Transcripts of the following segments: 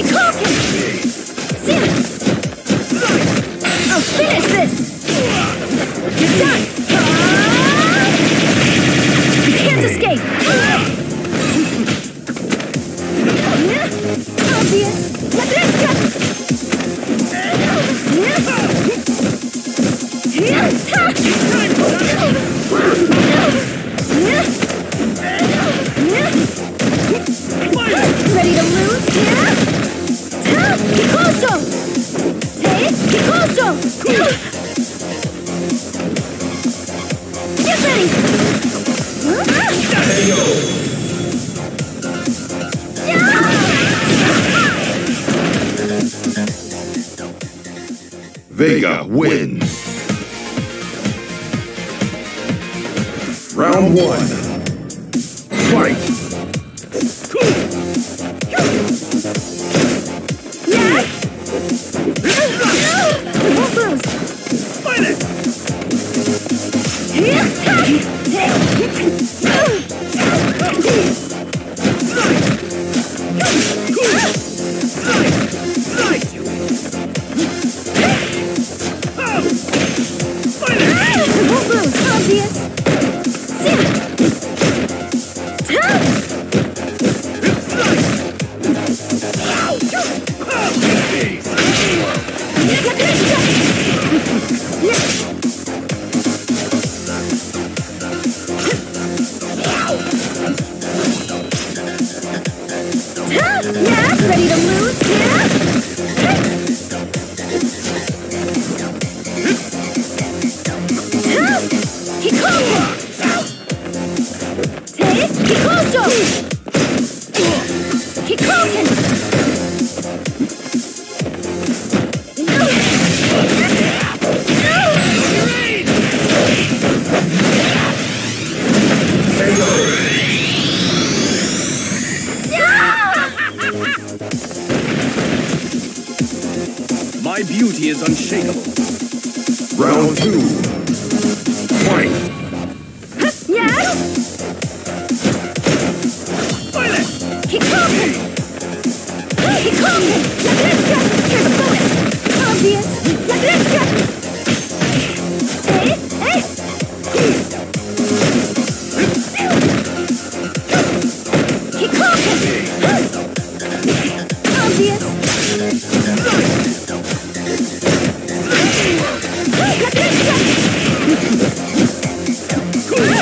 I'll finish oh, this! You're done! You can't escape! Oh, obvious! Let's go! Vega wins. Round one. Fight! Obvious! Yeah, My beauty is unshakable. Round two. Fight!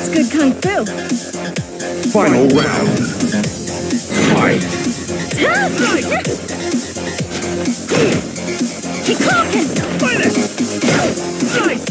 That's good kung fu. Final round. Fight. Terrifying! Fight it! Nice!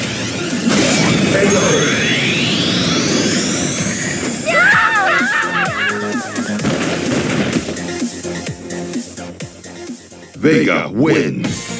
Vega wins.